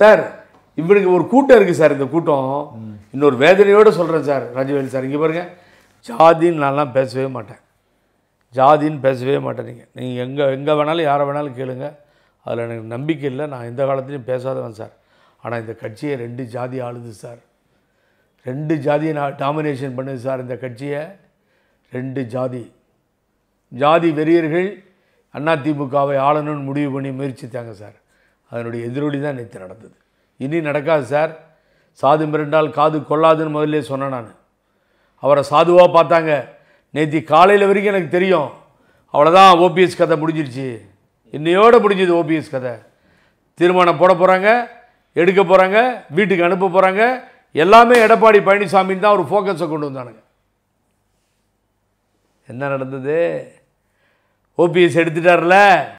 Sir இவனுக்கு ஒரு கூட்டம் இருக்குது சார் இந்த கூட்டம். இன்னொரு வேதனையோடு சொல்கிறேன் சார் ராஜவேல் சார். இங்கே பாருங்கள் ஜாதின்னு நான்லாம் பேசவே மாட்டேன். ஜாதின்னு பேசவே மாட்டேன் நீங்கள் நீங்கள் எங்கே எங்கே வேணாலும் யாரை வேணாலும் கேளுங்க. அதில் எனக்கு நம்பிக்கை இல்லை. நான் எந்த காலத்துலையும் பேசாதவன் சார். ஆனால் இந்த கட்சியை ரெண்டு ஜாதி ஆளுது சார். ரெண்டு ஜாதியை நான் டாமினேஷன் பண்ணுது சார் இந்த கட்சியை. ரெண்டு ஜாதி. ஜாதி வெறியர்கள் அதிமுகவை ஆளணும்னு முடிவு பண்ணி முயற்சித்தாங்க சார். அதனுடைய எதிரொலி தான் நேற்று நடந்தது. இனி நடக்காது சார். சாது மிரண்டால் காது கொள்ளாதுன்னு முதல்ல சொன்னேன் நான். அவரை சாதுவாக பார்த்தாங்க. நேற்று காலையில் வரைக்கும் எனக்கு தெரியும். அவ்வளோதான் ஓபிஎஸ் கதை முடிஞ்சிருச்சு. இன்னையோடு முடிஞ்சது ஓபிஎஸ் கதை. தீர்மானம் போட போகிறாங்க எடுக்க போகிறாங்க வீட்டுக்கு அனுப்ப போகிறாங்க எல்லாமே எடப்பாடி பழனிசாமின்னு தான் ஒரு ஃபோக்கஸை கொண்டு வந்தானுங்க. என்ன நடந்தது? ஓபிஎஸ் எடுத்துட்டார்ல?